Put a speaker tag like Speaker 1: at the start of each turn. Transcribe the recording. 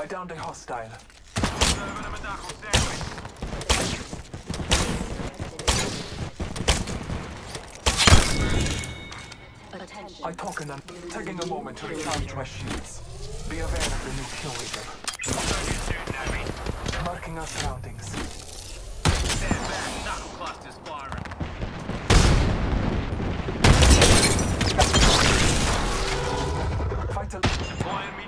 Speaker 1: I downed a hostile.
Speaker 2: Attention.
Speaker 1: I talk them, taking a moment to recharge my shields. Be aware of the new kill leader. Marking our surroundings. Stand back, knuckle clusters firing. Fight a... Deploying.